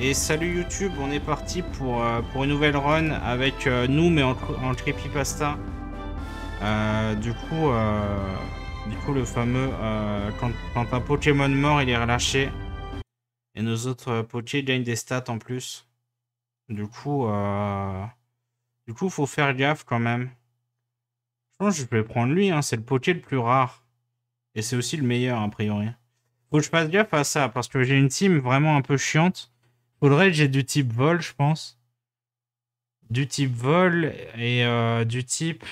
Et salut YouTube, on est parti pour, euh, pour une nouvelle run avec euh, nous mais en, en creepypasta. Euh, du coup, du coup le fameux quand, un Pokémon mort il est relâché et nos autres Poké gagnent des stats en plus. Du coup, du coup faut faire gaffe quand même. Je pense que je vais prendre lui, hein, c'est le Poké le plus rare et c'est aussi le meilleur a priori. Faut que je fasse gaffe à ça parce que j'ai une team vraiment un peu chiante. Faudrait que j'ai du type vol, je pense. Du type vol et euh, du type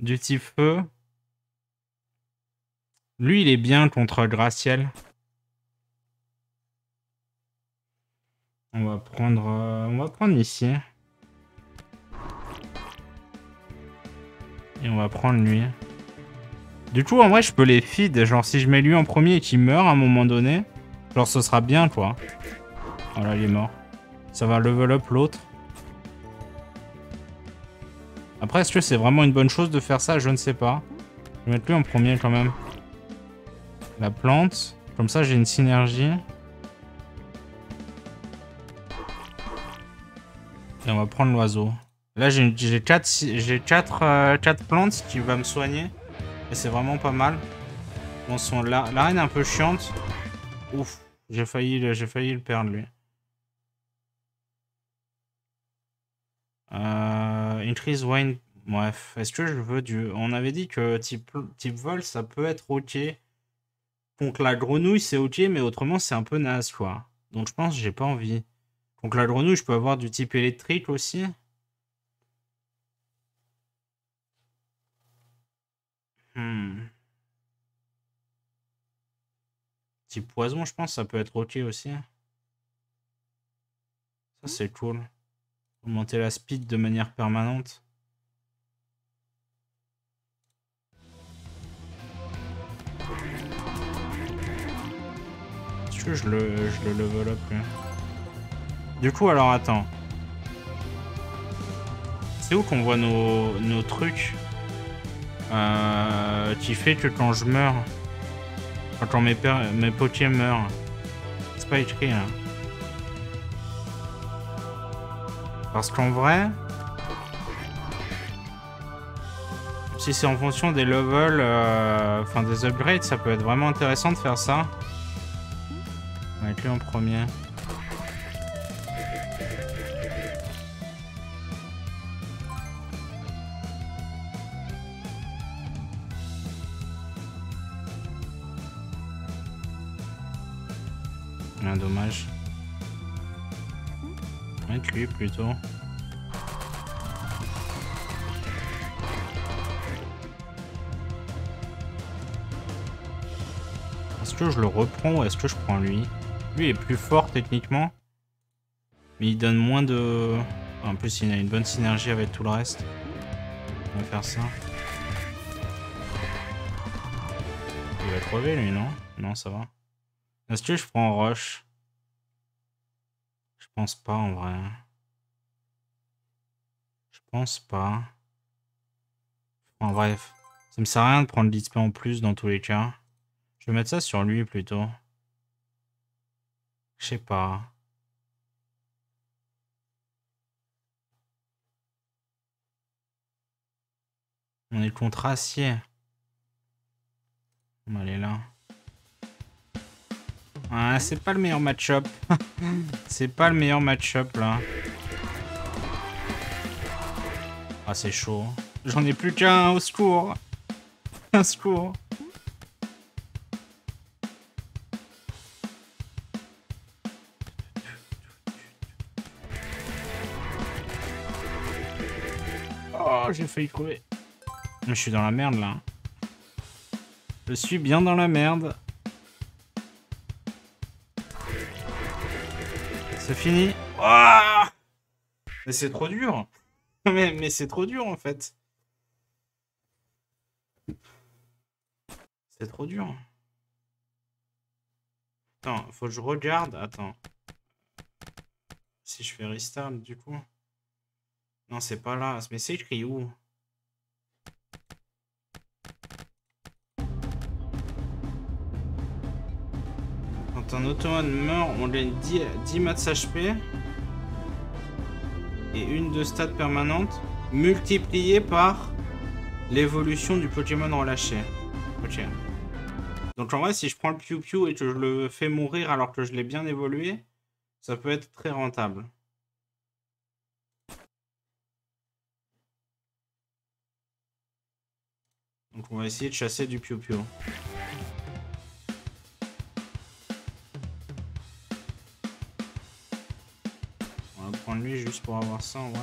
du type feu. Lui, il est bien contre Graciel. On va prendre euh, on va prendre ici. Et on va prendre lui. Du coup, en vrai, je peux les feed. Genre, si je mets lui en premier et qu'il meurt à un moment donné, genre, ce sera bien, quoi. Voilà, il est mort. Ça va level up l'autre. Après, est-ce que c'est vraiment une bonne chose de faire ça? Je ne sais pas. Je vais mettre lui en premier quand même. La plante. Comme ça, j'ai une synergie. Et on va prendre l'oiseau. Là, j'ai 4, j'ai 4, 4 plantes qui va me soigner. Et c'est vraiment pas mal. Bon, son, la, la est un peu chiante. Ouf, j'ai failli, failli le perdre lui. Wine. Bref, est-ce que je veux du. On avait dit que type, type vol, ça peut être ok. Contre la grenouille, c'est ok, mais autrement, c'est un peu naze, quoi. Donc je pense que j'ai pas envie. Contre la grenouille, je peux avoir du type électrique aussi. Hmm. Type poison, je pense, ça peut être ok aussi. Ça, c'est cool. Augmenter la speed de manière permanente. Est-ce que je le, je le level up lui Du coup, alors attends. C'est où qu'on voit nos, nos trucs? Euh, qui fait que quand je meurs, quand mes, mes potiers meurent, c'est pas écrit là. Parce qu'en vrai, si c'est en fonction des levels, euh, enfin des upgrades, ça peut être vraiment intéressant de faire ça. On mettre lui en premier. Plutôt. Est-ce que je le reprends ou est-ce que je prends lui? Lui est plus fort techniquement. Mais il donne moins de... En plus il a une bonne synergie avec tout le reste. On va faire ça. Il va crever lui non? Non ça va. Est-ce que je prends Rush Je pense pas en vrai. Je pense pas. En bref. Ça me sert à rien de prendre l'XP en plus dans tous les cas. Je vais mettre ça sur lui plutôt. Je sais pas. On est contre acier. On va aller là. Ah, c'est pas le meilleur match-up. c'est pas le meilleur match-up là. Ah, c'est chaud. J'en ai plus qu'un, au secours. Au secours. Oh, j'ai failli crever. Je suis dans la merde là. Je suis bien dans la merde. C'est fini. Ouah mais c'est trop dur. Mais, c'est trop dur en fait. C'est trop dur. Attends, faut que je regarde. Attends. Si je fais restart du coup. Non, c'est pas là. Mais c'est écrit où? Quand un automate meurt, on gagne 10, 10 maths HP et une de stats permanente multipliée par l'évolution du Pokémon relâché. Ok. Donc en vrai, si je prends le Piu Piu et que je le fais mourir alors que je l'ai bien évolué, ça peut être très rentable. Donc on va essayer de chasser du Piu Piu. Prendre lui juste pour avoir ça en vrai.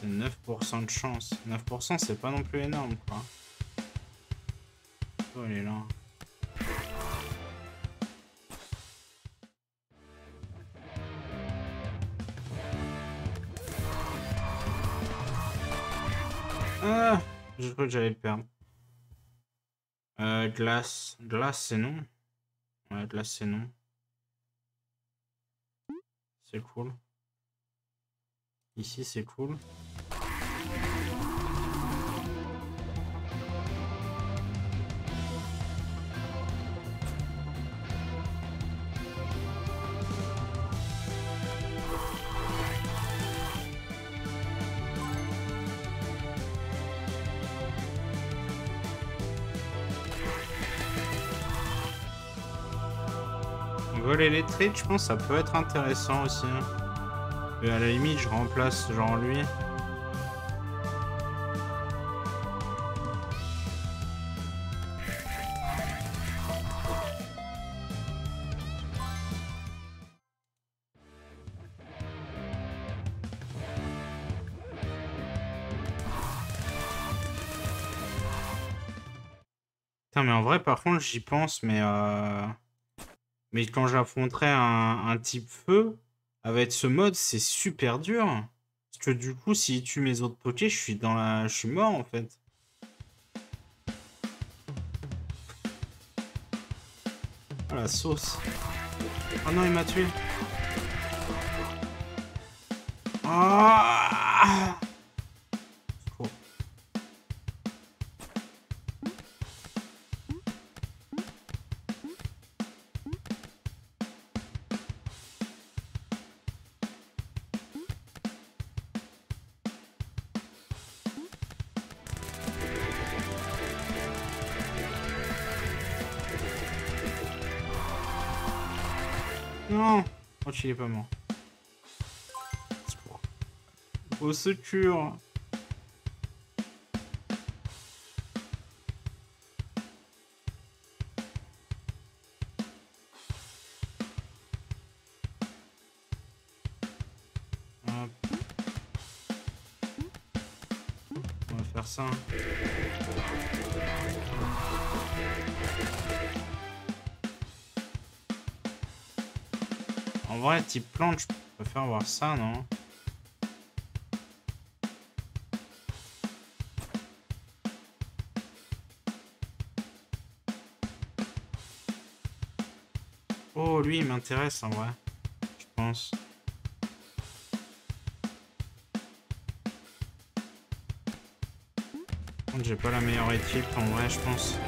C'est 9% de chance. 9% c'est pas non plus énorme quoi. Oh il est là. Je crois que j'allais le perdre. Euh, glace. Glace, c'est non. Ouais, glace, c'est non. C'est cool. Ici, c'est cool. Les traits, je pense que ça peut être intéressant aussi. hein. Et à la limite, je remplace genre lui. Mais en vrai, par contre, j'y pense, mais euh... Mais quand j'affronterai un, type feu, avec ce mode, c'est super dur. Parce que du coup, s'il tue mes autres pokés, je suis dans la... Je suis mort, en fait. Oh, la sauce. Oh non, il m'a tué. Ah il est pas mort. Au secours type plante, je préfère voir ça, non? Oh, lui, il m'intéresse en vrai. Je pense. J'ai pas la meilleure équipe en vrai, je pense.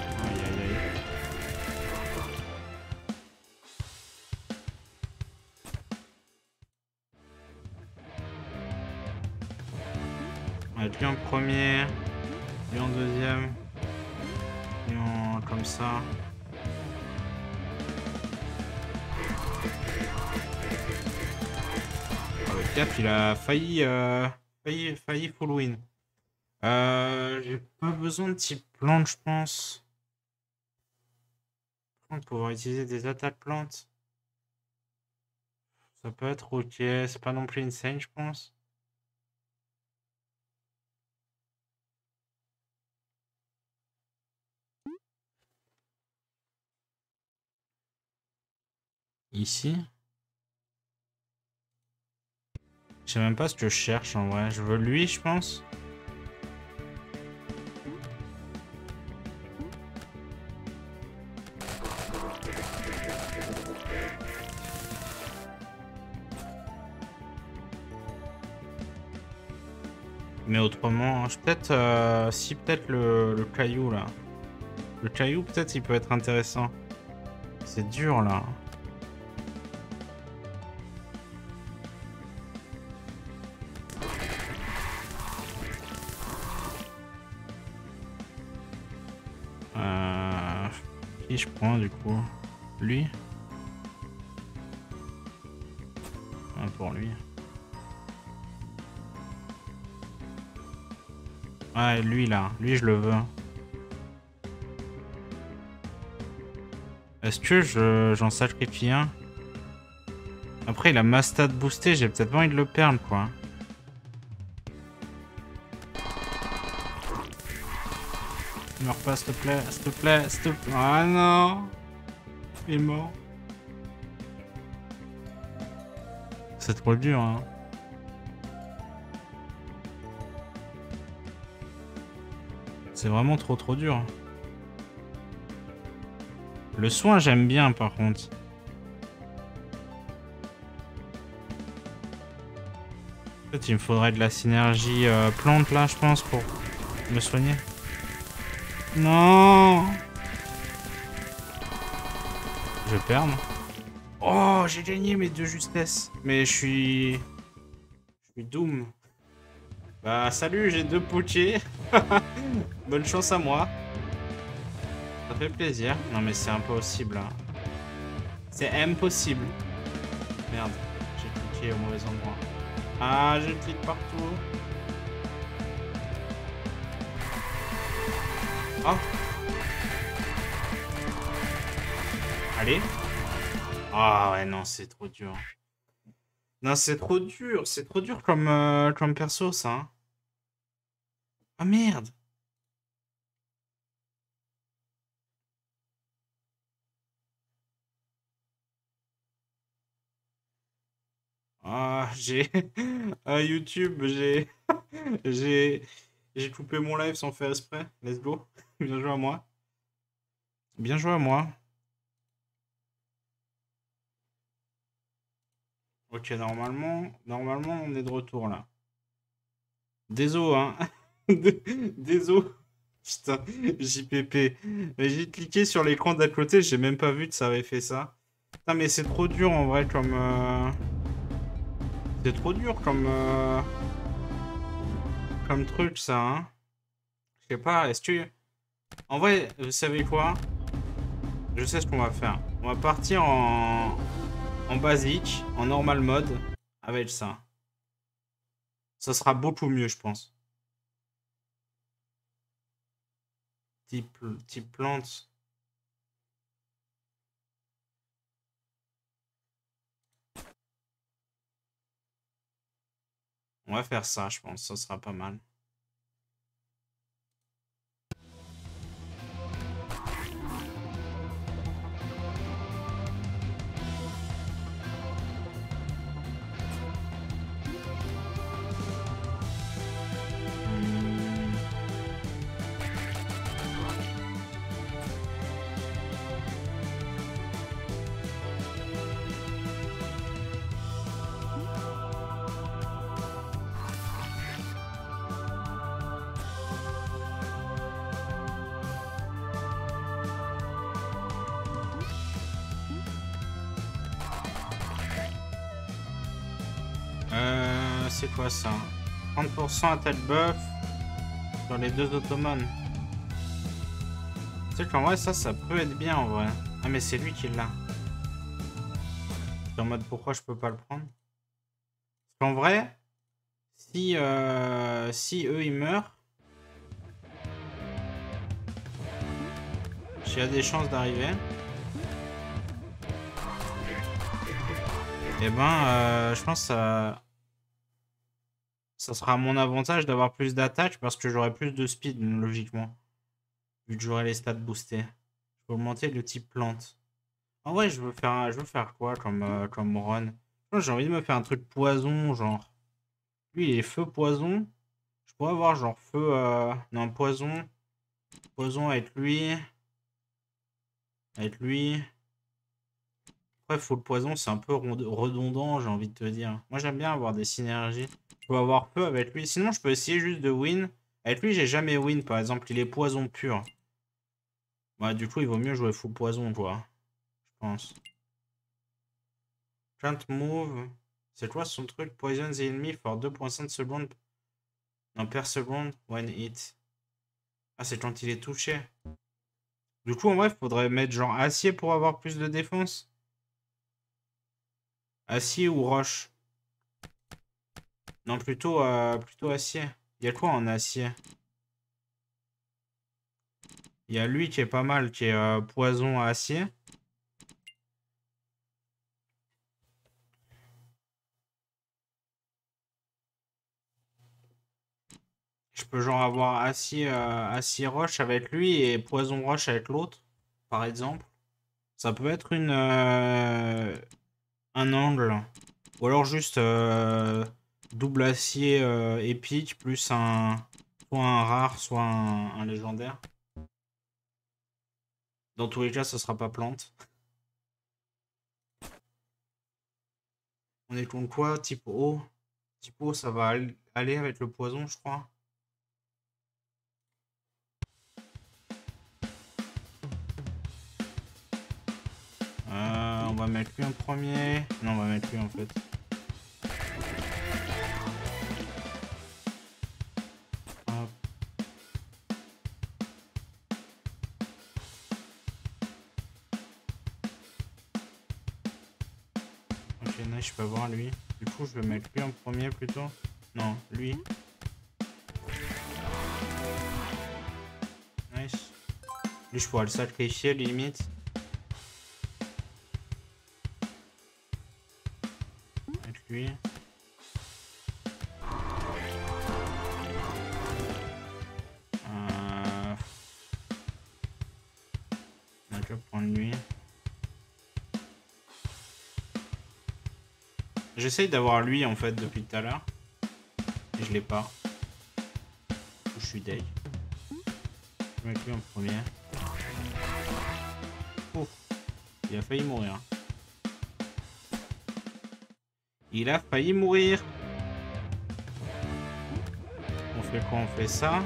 Premier, en deuxième, en comme ça. Ah, il a failli, euh, failli, failli full win. Euh, j'ai pas besoin de type plante, je pense. Pour pouvoir utiliser des attaques plantes. Ça peut être ok, c'est pas non plus insane, je pense. Ici? Je sais même pas ce que je cherche en vrai. Je veux lui, je pense. Mais autrement, hein, je peut-être euh, si peut-être le, le caillou là. Le caillou peut-être il peut être intéressant. C'est dur là. Je prends, du coup Lui pour lui. Ouais, lui là. Lui, je le veux. Est-ce que j'en sacrifie un? Après, il a ma stat boosté, j'ai peut-être pas envie de le perdre, quoi. Pas, s'il te plaît, s'il te plaît, s'il te plaît. Ah non Il est mort. C'est trop dur, hein. C'est vraiment trop trop dur. Le soin, j'aime bien par contre. Peut-être il me faudrait de la synergie euh, plante là, je pense, pour me soigner. Non Je vais perdre. Oh, j'ai gagné mes deux justesses. Mais je suis... Je suis doom. Bah, salut, j'ai deux potiers. Bonne chance à moi. Ça fait plaisir. Non mais c'est impossible là. C'est impossible. Merde, j'ai cliqué au mauvais endroit. Ah, je clique partout. Ah ouais, non, c'est trop dur. Non, c'est trop dur. C'est trop dur comme, euh, comme perso, ça. Hein. Ah merde. Ah, j'ai... ah, YouTube, j'ai... j'ai... J'ai coupé mon live sans faire exprès. Let's go. Bien joué à moi. Bien joué à moi. Ok, normalement... Normalement, on est de retour, là. Désolé, hein. Désolé. Putain, JPP. J'ai cliqué sur l'écran d'à côté, j'ai même pas vu que ça avait fait ça. Putain, mais c'est trop dur, en vrai, comme... Euh, c'est trop dur comme... Euh, comme truc, ça, hein. Je sais pas, est-ce que... En vrai, vous savez quoi? Je sais ce qu'on va faire. On va partir en... En basique, en normal mode, avec ça. Ça sera beaucoup mieux, je pense. Type, type plante. On va faire ça, je pense. Ça sera pas mal. C'est quoi ça? 30% attaque buff sur les deux ottomanes. Sais qu'en vrai, ça, ça peut être bien en vrai. Ah, mais c'est lui qui l'a. en mode pourquoi je peux pas le prendre? Parce qu'en vrai, si, euh, si eux ils meurent, j'ai des chances d'arriver. Et eh ben, euh, je pense que ça sera à mon avantage d'avoir plus d'attaque parce que j'aurai plus de speed, logiquement. Vu que j'aurai les stats boostés. Je peux augmenter le type plante. En vrai, je veux faire, je veux faire quoi comme, euh, comme run? J'ai envie de me faire un truc poison, genre. Lui, il est feu poison. Je pourrais avoir genre feu... Euh... Non, poison. Poison avec lui. Avec lui. Après, faut le poison, c'est un peu redondant, j'ai envie de te dire. Moi, j'aime bien avoir des synergies. Je peux avoir peu avec lui. Sinon, je peux essayer juste de win. Avec lui, j'ai jamais win, par exemple. Il est poison pur. Bah, du coup, il vaut mieux jouer full poison, quoi. Je pense. Can't move. C'est quoi son truc? Poison the enemy for 2.5 secondes. Non, per seconde when hit. Ah, c'est quand il est touché. Du coup, en vrai, faudrait mettre genre acier pour avoir plus de défense. Acier ou roche Non, plutôt, euh, plutôt acier. Il y a quoi en acier? Il y a lui qui est pas mal, qui est euh, poison acier. Je peux genre avoir acier, euh, acier roche avec lui et poison roche avec l'autre, par exemple. Ça peut être une un angle. Ou alors juste double acier épique plus un soit un rare, soit un, légendaire. Dans tous les cas, ce sera pas plante. On est contre quoi Type O? Type O, ça va aller avec le poison, je crois. Euh, on va mettre lui en premier. Non, on va mettre lui en fait. Peux voir lui. Du coup, je vais mettre lui en premier plutôt. Non, lui. Je pourrais le sacrifier limite. lui. J'essaye d'avoir lui en fait depuis tout à l'heure. Et je l'ai pas. Je suis deg. Je vais mettre lui en premier. Il a failli mourir. Il a failli mourir. On fait quoi? On fait ça?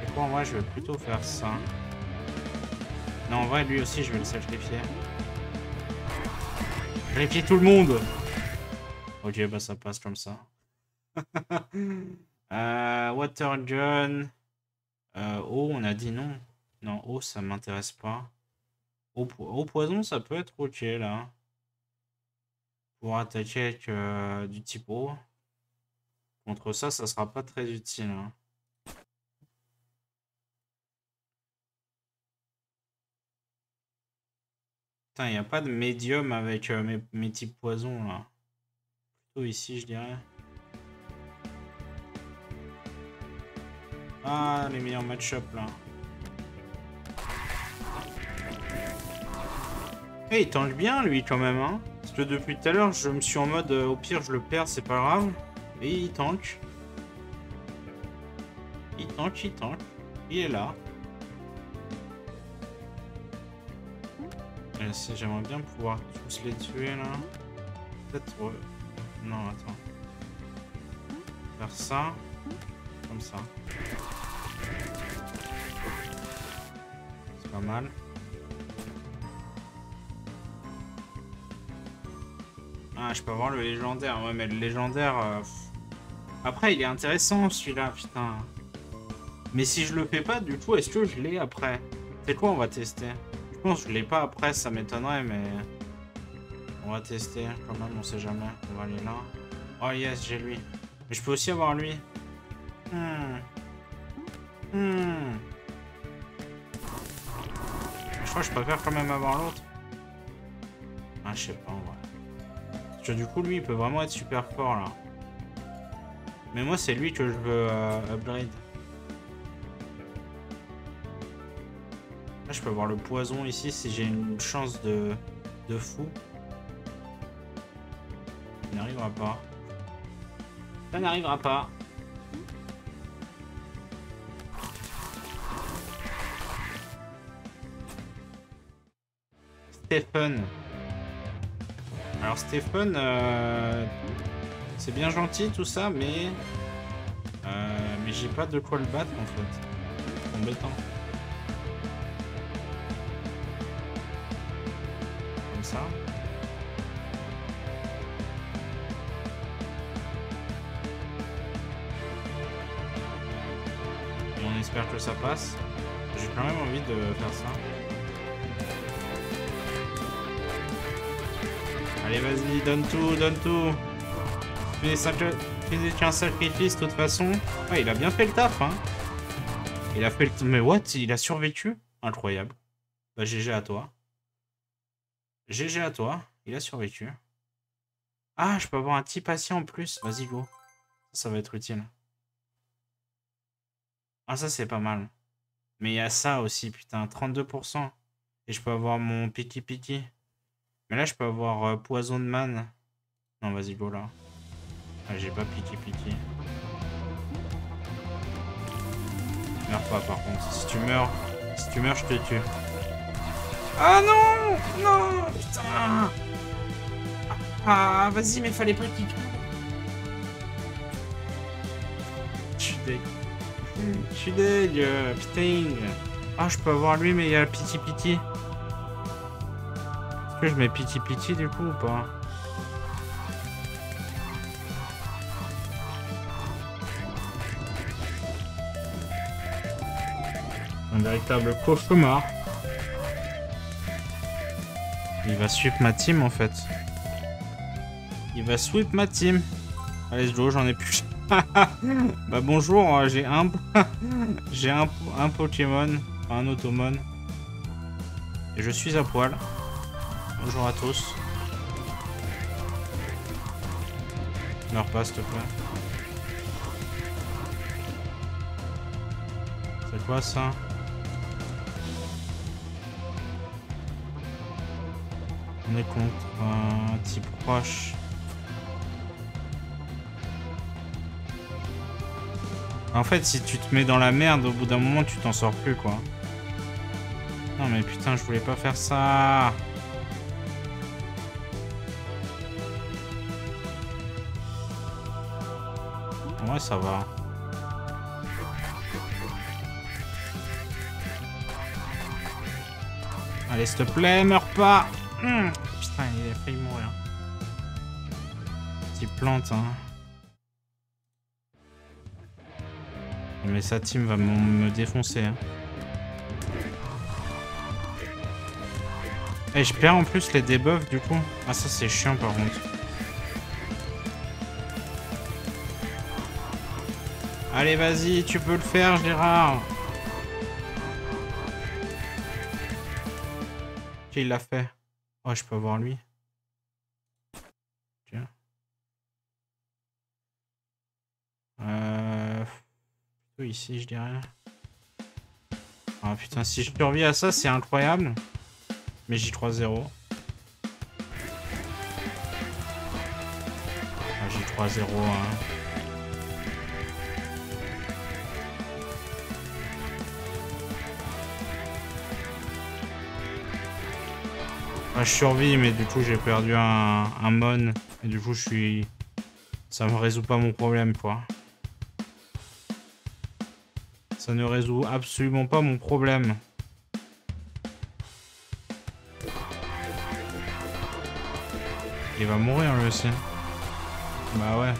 Et quoi en vrai je vais plutôt faire ça. Non en vrai lui aussi je vais le sacrifier. Sacrifier tout le monde Ok bah ça passe comme ça. euh, water gun. Euh, eau on a dit non. Non eau ça m'intéresse pas. Eau, eau poison ça peut être ok là pour attaquer avec euh, du type O. Contre ça, ça sera pas très utile. Hein. Il n'y a pas de médium avec euh, mes, types poison là. Plutôt ici, je dirais. Ah, les meilleurs match-up là. Eh, il tank bien lui quand même, hein. Parce que depuis tout à l'heure, je me suis en mode euh, au pire je le perds, c'est pas grave. Et il tank. Il tank, il tank. Il est là. J'aimerais bien pouvoir tous les tuer là. Peut-être... Non, attends. Faire ça. Comme ça. C'est pas mal. Ah, je peux avoir le légendaire. Ouais, mais le légendaire... Euh, après, il est intéressant, celui-là, putain. Mais si je le fais pas, du coup, est-ce que je l'ai après? C'est quoi, on va tester? Que je l'ai pas après, ça m'étonnerait, mais... On va tester, quand même, on sait jamais. On va aller là. Oh yes, j'ai lui. Mais je peux aussi avoir lui. Hmm. Hmm. Je crois que je préfère quand même avoir l'autre. Ah, je sais pas, en vrai du coup, lui, il peut vraiment être super fort, là. Mais moi, c'est lui que je veux euh, upgrade. Je peux avoir le poison ici si j'ai une chance de, fou. Il n'arrivera pas. Ça n'arrivera pas. Stephen. Alors Stéphane, euh, c'est bien gentil tout ça, mais... Euh, mais j'ai pas de quoi le battre en fait. C'est embêtant. Et on espère que ça passe. J'ai quand même envie de faire ça. Allez, vas-y, donne tout, donne tout. Fais qu'un sacrifice de toute façon. Ouais, il a bien fait le taf, hein. Il a fait le... Mais what? Il a survécu? Incroyable. Bah, GG à toi. GG à toi. Il a survécu. Ah, je peux avoir un petit patient en plus. Vas-y, go. Ça va être utile. Ah, ça, c'est pas mal. Mais il y a ça aussi, putain. 32%. Et je peux avoir mon piki piki. Mais là, je peux avoir euh, Poison de Man. Non, vas-y, go là. Ah, j'ai pas piqué piqué. Meurs pas par contre. Si tu meurs, si tu meurs, je te tue. Ah non Non Putain Ah, vas-y, mais fallait pas qu'il. Je. Je suis deg, putain. Ah, je peux avoir lui, mais il y a piti piti que je mets piti piti du coup ou pas? Un véritable cauchemar. Il va sweep ma team en fait. Il va sweep ma team. Allez, go, j'en ai plus. Bah bonjour, euh, j'ai un... j'ai un, un Pokémon, un Automon. Et je suis à poil. Bonjour à tous. Meurs pas, s'il te plaît. C'est quoi ça? On est contre un type proche. En fait, si tu te mets dans la merde, au bout d'un moment, tu t'en sors plus, quoi. Non, mais putain, je voulais pas faire ça. Ouais, ça va. Allez, s'il te plaît, meurs pas hum. Putain, il a failli mourir. Petite plante, hein. Mais sa team va me défoncer. Hein. Et eh, je perds en plus les debuffs du coup. Ah ça c'est chiant par contre. Allez, vas-y, tu peux le faire, Gérard. Il l'a fait? Oh, je peux voir lui. Tiens. Euh... Plutôt ici, je dirais. Ah putain, si je survis à ça, c'est incroyable. Mais J3-0. Ah, J3-0, hein. je survis, mais du coup, j'ai perdu un, un mon. Et du coup, je suis... Ça me résout pas mon problème, quoi. Ça ne résout absolument pas mon problème. Il va mourir, lui aussi. Bah ouais.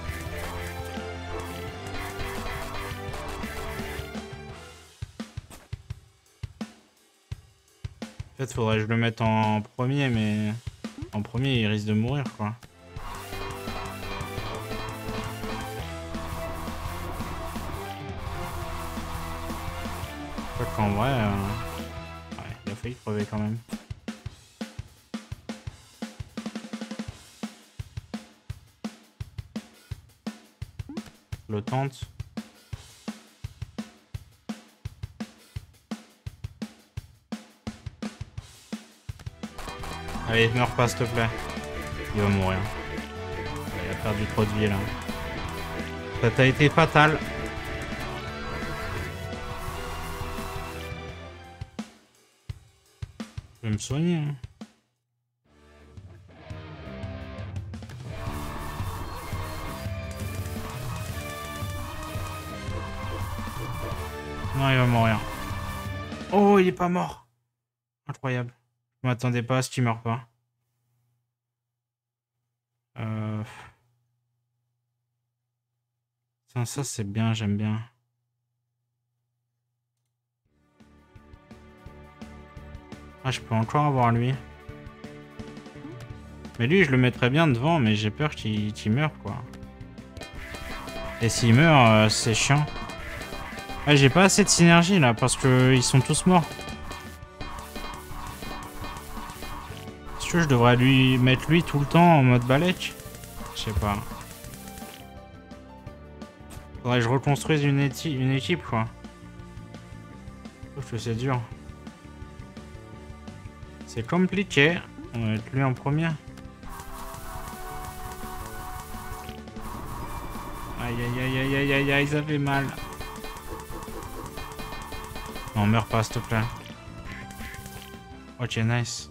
Peut-être faudrait que je le mette en premier, mais en premier, il risque de mourir, quoi. Qu'en vrai, euh, ouais, il a failli crever quand même. Le tente. Allez, meurs pas, s'il te plaît. Il va mourir. Il a perdu trop de vie, là. Ça t'a été fatal. me soigner. Hein. Non, il va mourir. Oh, il est pas mort. Incroyable. Je m'attendais pas à ce qu'il meurt pas. Euh. Ça c'est bien, j'aime bien. Ah, je peux encore avoir lui. Mais lui, je le mettrais bien devant, mais j'ai peur qu'il meure, quoi. Et s'il meurt, euh, c'est chiant. Ah, j'ai pas assez de synergie, là, parce que ils sont tous morts. Est-ce que je devrais lui mettre lui tout le temps en mode balèque? Je sais pas. Faudrait que je reconstruise une, une équipe, quoi. Sauf que c'est dur. C'est compliqué. On va mettre lui en premier. Aïe aïe aïe aïe aïe aïe aïe, ça fait mal. Non, meurs pas s'il te plaît. Ok, nice.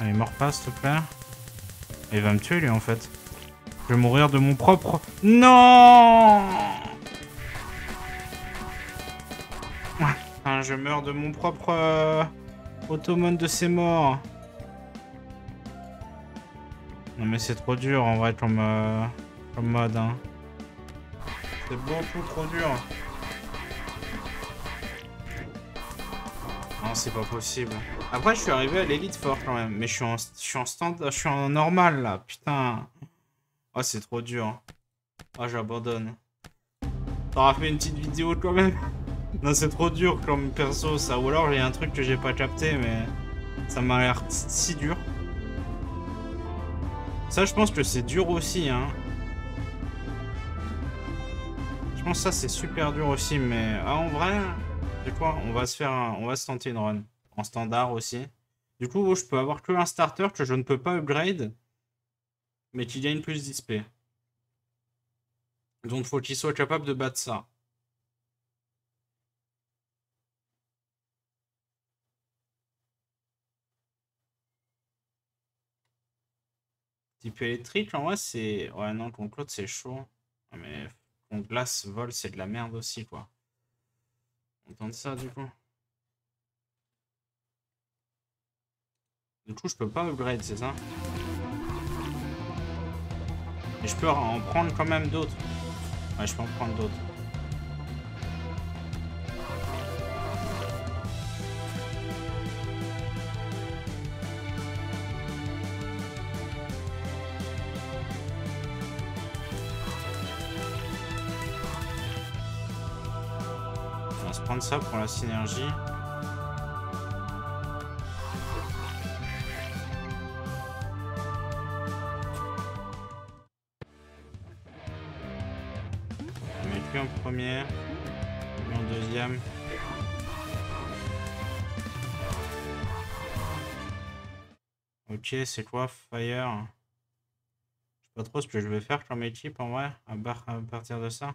Allez, meurs pas s'il te plaît. Il va me tuer lui en fait. Je vais mourir de mon propre... Non Je meurs de mon propre... Euh, de ses morts. Non mais c'est trop dur en vrai comme, euh, comme mode. Hein. C'est beaucoup trop dur. Non, c'est pas possible. Après, je suis arrivé à l'élite fort quand même. Mais je suis en, je suis en stand, je suis en normal là. Putain. Oh, c'est trop dur. Oh, j'abandonne. T'auras fait une petite vidéo quand même. Non, c'est trop dur comme perso ça. Ou alors il y a un truc que j'ai pas capté, mais ça m'a l'air si dur. Ça, je pense que c'est dur aussi, hein. Je pense que ça, c'est super dur aussi, mais ah, en vrai, c'est quoi On va se faire, on va se tenter une run en standard aussi. Du coup, je peux avoir que un starter que je ne peux pas upgrade, mais qui gagne plus d'XP. Donc, faut qu'il soit capable de battre ça. Type électrique, en vrai, c'est... Ouais, non, contre l'autre, c'est chaud. Mais contre glace, vol, c'est de la merde aussi, quoi. On tente ça, du coup. Du coup, je peux pas upgrade, c'est ça? Mais je peux en prendre quand même d'autres. Ouais, je peux en prendre d'autres. On va se prendre ça pour la synergie. Première. en deuxième. Ok, c'est quoi Fire? Je sais pas trop ce que je vais faire comme équipe en vrai, à, à partir de ça.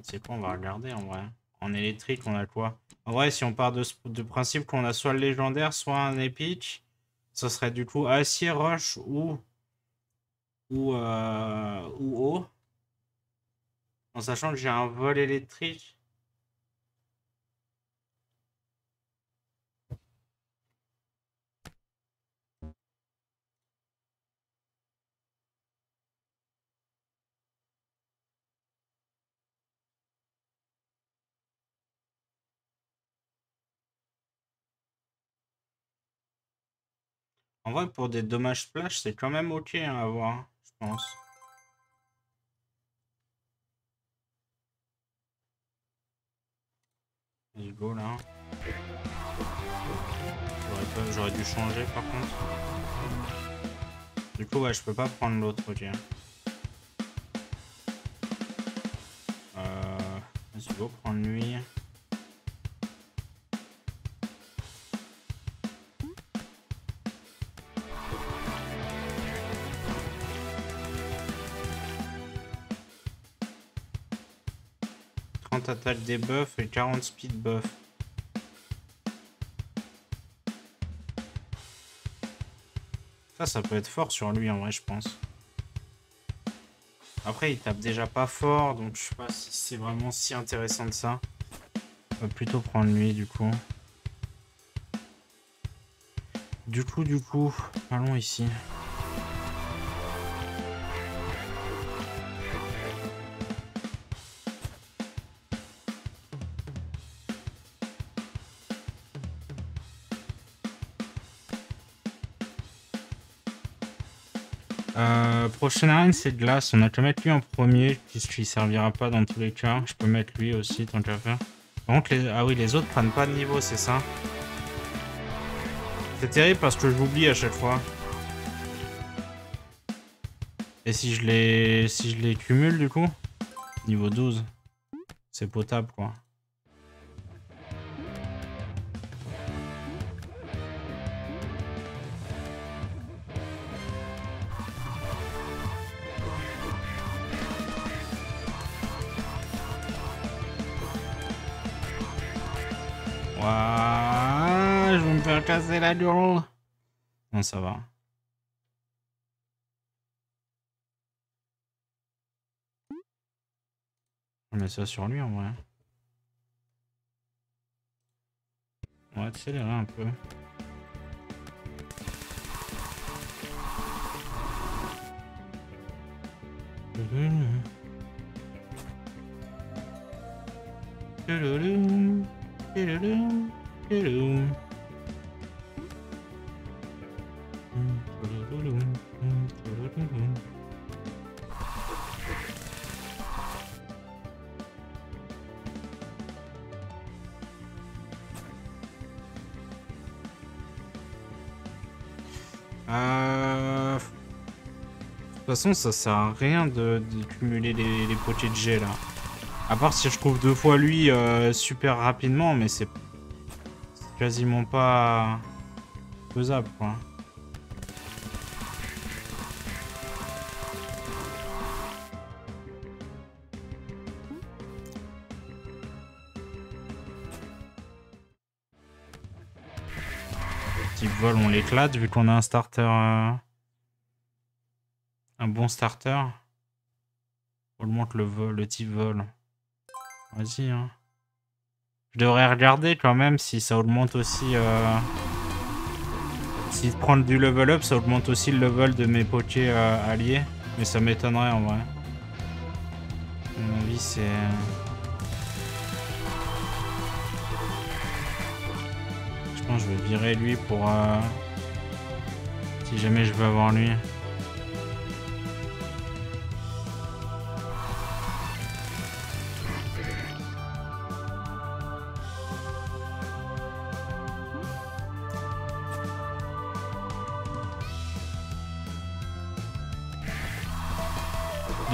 C'est quoi On va regarder en vrai. En électrique, on a quoi? En vrai, si on part de, de principe qu'on a soit le légendaire, soit un épique, ce serait du coup acier, roche ou ou, euh, ou eau. En sachant que j'ai un vol électrique. En vrai, pour des dommages splash, c'est quand même ok hein, à voir pense. Go là. J'aurais dû changer par contre. Du coup ouais je peux pas prendre l'autre ok. des buffs et 40 speed buff. Ça, ça peut être fort sur lui en vrai, je pense. Après, il tape déjà pas fort, donc je sais pas si c'est vraiment si intéressant de ça. On va plutôt prendre lui, du coup. Du coup, du coup, allons ici. Prochaine arène, c'est glace. On a qu'à mettre lui en premier, puisqu'il servira pas dans tous les cas. Je peux mettre lui aussi, tant qu'à faire. Par contre, les... ah oui, les autres prennent pas de niveau, c'est ça C'est terrible parce que je l'oublie à chaque fois. Et si je les si je les cumule du coup? Niveau 12. C'est potable quoi. La gueule. Non, ça va. On met ça sur lui en vrai. On va accélérer un peu. Euh... De toute façon, ça sert à rien de, cumuler les, les de jet là. À part si je trouve deux fois lui euh, super rapidement, mais c'est quasiment pas faisable quoi. On l'éclate vu qu'on a un starter. Euh, un bon starter. Augmente le, vol, le type vol. Vas-y, hein. Je devrais regarder quand même si ça augmente aussi... Euh... Si prendre du level up, ça augmente aussi le level de mes potiers euh, alliés. Mais ça m'étonnerait en vrai. À mon avis, c'est... je vais virer lui pour... Euh... Si jamais je veux avoir lui.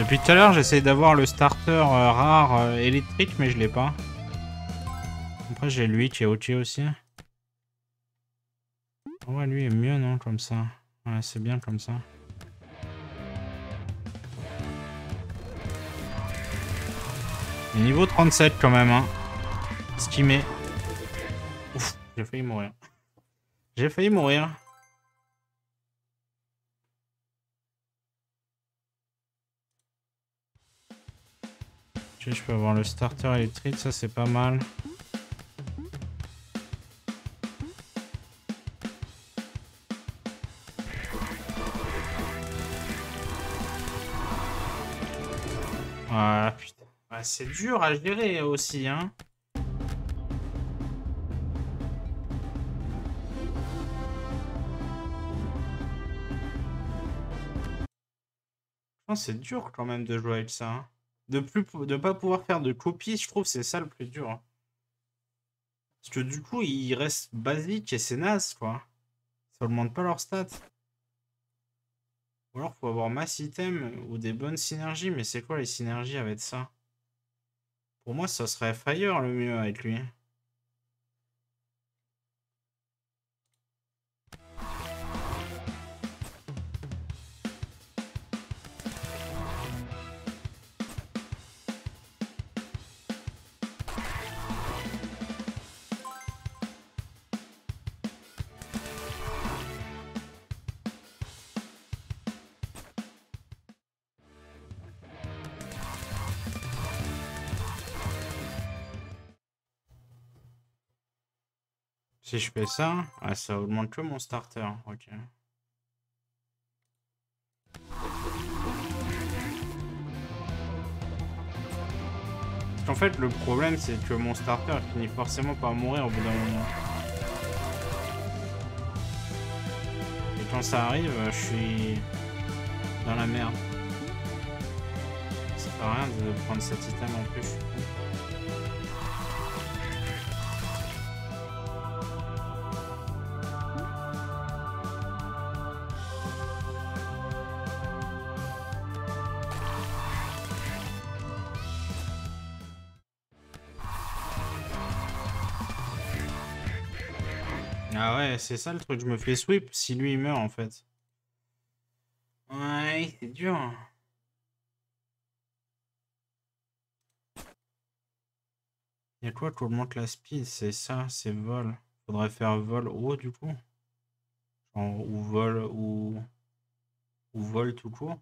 Depuis tout à l'heure, j'essaie d'avoir le starter euh, rare euh, électrique, mais je l'ai pas. Après, j'ai lui qui est OT aussi. Ouais, lui est mieux, non, comme ça. Ouais, c'est bien comme ça. niveau 37 quand même, hein. Ce qui met... Ouf, j'ai failli mourir. J'ai failli mourir. je peux avoir le starter électrique, ça c'est pas mal. C'est dur à gérer aussi, hein. c'est dur quand même de jouer avec ça. Hein de plus de pas pouvoir faire de copie, je trouve c'est ça le plus dur. Hein. Parce que du coup, il reste basique et c'est naze, quoi. Ça augmente pas leurs stats. Ou alors, faut avoir mass item ou des bonnes synergies. Mais c'est quoi les synergies avec ça? Pour moi, ça serait Fire le mieux avec lui. Si je fais ça, ah, ça augmente que mon starter. Ok. En fait, le problème, c'est que mon starter finit forcément par mourir au bout d'un moment. Et quand ça arrive, je suis dans la merde. Sert à rien de prendre cet item en plus. C'est ça le truc, je me fais sweep si lui il meurt en fait. Ouais, c'est dur. Il y a quoi qui augmente la speed? C'est ça, c'est vol. Faudrait faire vol haut du coup? ou vol ou vol tout court?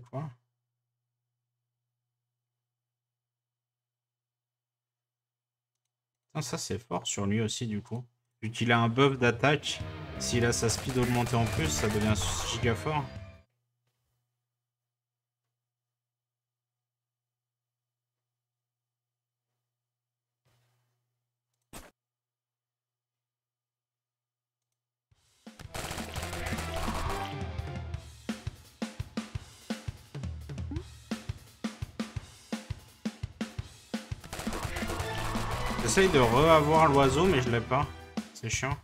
Quoi ça c'est fort sur lui aussi du coup. Vu qu'il a un buff d'attaque, s'il a sa speed augmentée en plus, ça devient giga fort. De re-avoir l'oiseau, mais je l'ai pas. C'est chiant.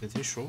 C'était chaud.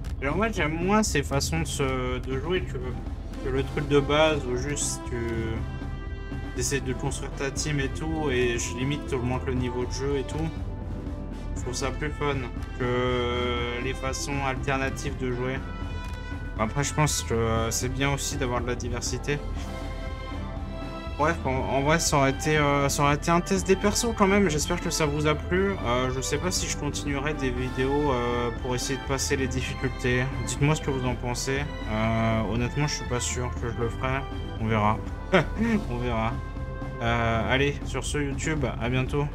Alors moi j'aime moins ces façons de, jouer que, que, le truc de base où juste tu essaies de construire ta team et tout et je limite tu augmentes le niveau de jeu et tout. Je trouve ça plus fun que les façons alternatives de jouer. Après je pense que c'est bien aussi d'avoir de la diversité. Bref, en, vrai, ça aurait, été, euh, ça aurait été un test des persos quand même. J'espère que ça vous a plu. Euh, je sais pas si je continuerai des vidéos euh, pour essayer de passer les difficultés. Dites-moi ce que vous en pensez. honnêtement, je suis pas sûr que je le ferai. On verra. On verra. allez, sur ce YouTube, à bientôt.